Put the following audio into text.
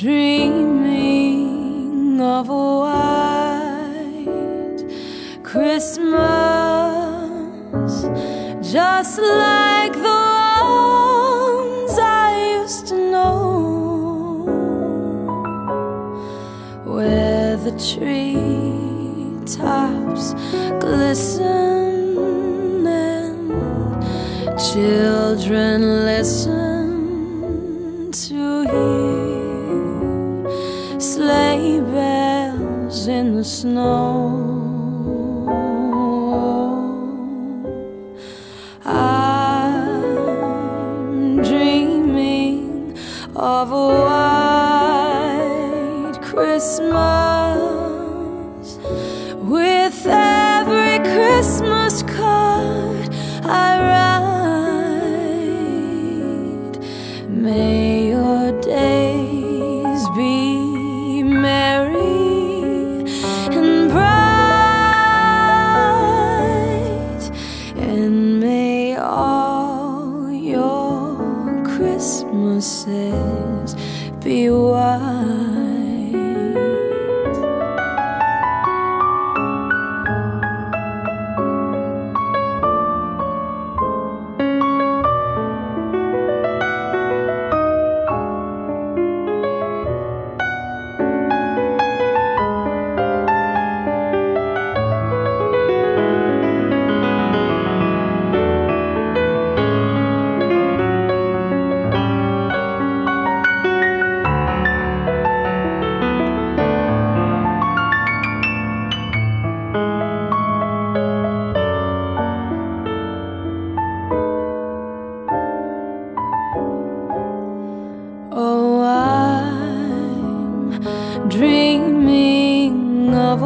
dreaming of a white Christmas just like the ones I used to know where the tree tops glisten and children listen to hear. In the snow. I'm dreaming of a white Christmas with every Christmas card I write. May Christmases be white. Dreaming of